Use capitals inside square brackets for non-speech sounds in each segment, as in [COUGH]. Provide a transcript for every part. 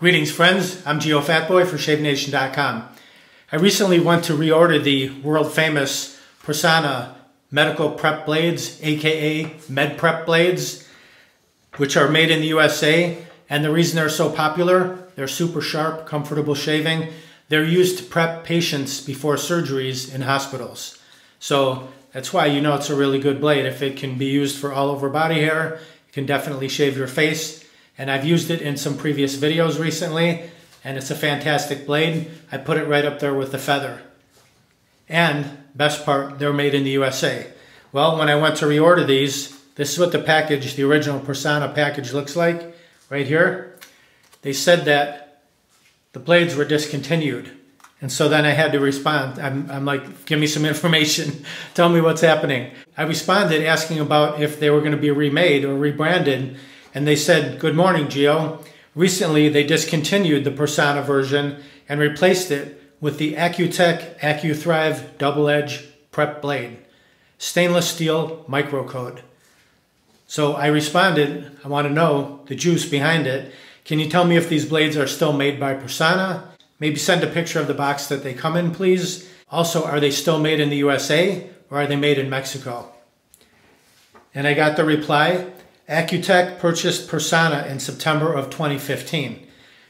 Greetings, friends. I'm Geo Fatboy for ShaveNation.com. I recently went to reorder the world famous Personna medical prep blades, aka med prep blades, which are made in the USA. And the reason they're so popular, they're super sharp, comfortable shaving. They're used to prep patients before surgeries in hospitals. So that's why you know it's a really good blade. If it can be used for all over body hair, it can definitely shave your face and I've used it in some previous videos recently and it's a fantastic blade. I put it right up there with the feather. And best part, they're made in the USA. Well, when I went to reorder these, this is what the package, the original Personna package looks like right here. They said that the blades were discontinued. And so then I had to respond. I'm, I'm like, give me some [LAUGHS] information. Tell me what's happening. I responded asking about if they were going to be remade or rebranded and they said, Good morning, Geo. Recently, they discontinued the Personna version and replaced it with the AccuTec AccuThrive Double Edge Prep Blade, stainless steel microcode. So I responded, I want to know the juice behind it. Can you tell me if these blades are still made by Personna? Maybe send a picture of the box that they come in, please. Also, are they still made in the USA or are they made in Mexico? And I got the reply, AccuTec purchased Personna in September of 2015.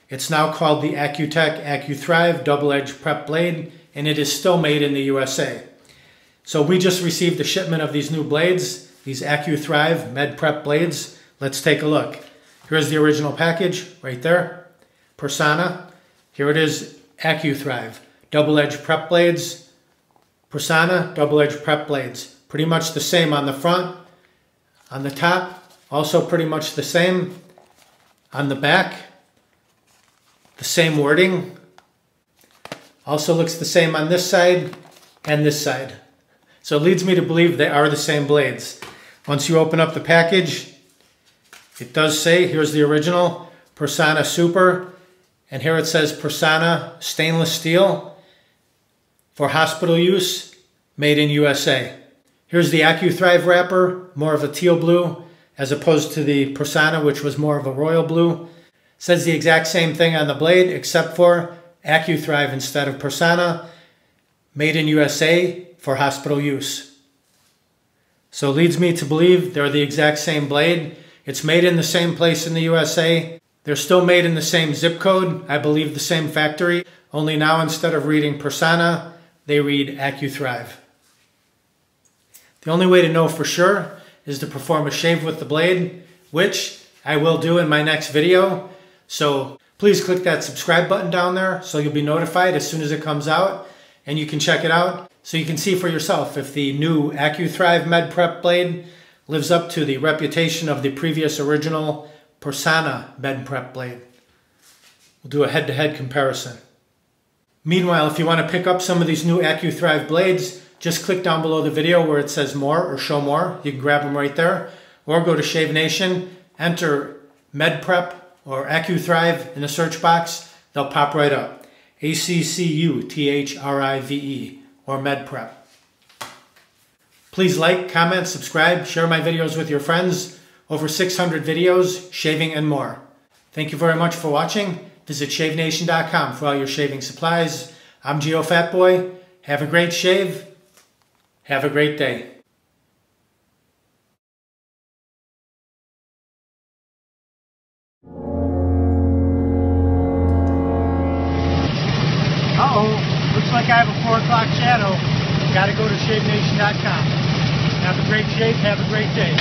It's now called the AccuTec AccuThrive Double Edge Prep Blade, and it is still made in the USA. So we just received a shipment of these new blades, these AccuThrive Med Prep blades. Let's take a look. Here's the original package right there. Personna. Here it is, AccuThrive. Double Edge Prep Blades. Personna Double Edge Prep Blades. Pretty much the same on the front. On the top, also pretty much the same on the back. The same wording. Also looks the same on this side and this side. So it leads me to believe they are the same blades. Once you open up the package, it does say, here's the original, Personna Super, and here it says Personna Stainless Steel for hospital use, made in USA. Here's the AccuThrive wrapper, more of a teal blue, as opposed to the Personna, which was more of a royal blue. Says the exact same thing on the blade, except for AccuThrive instead of Personna, made in USA for hospital use. So leads me to believe they're the exact same blade. It's made in the same place in the USA. They're still made in the same zip code, I believe the same factory, only now instead of reading Personna, they read AccuThrive. The only way to know for sure is to perform a shave with the blade, which I will do in my next video. So please click that subscribe button down there so you'll be notified as soon as it comes out and you can check it out so you can see for yourself if the new AccuThrive Med Prep blade lives up to the reputation of the previous original Personna Med Prep blade. We'll do a head-to-head -head comparison. Meanwhile, if you want to pick up some of these new AccuThrive blades, just click down below the video where it says more or show more. You can grab them right there. Or go to Shave Nation, enter MedPrep or AccuThrive in the search box. They'll pop right up. A-C-C-U-T-H-R-I-V-E or MedPrep. Please like, comment, subscribe, share my videos with your friends. Over 600 videos, shaving and more. Thank you very much for watching. Visit ShaveNation.com for all your shaving supplies. I'm Geo Fatboy. Have a great shave have a great day. Uh-oh, looks like I have a 4 o'clock shadow. Gotta go to ShaveNation.com. Have a great shave, have a great day.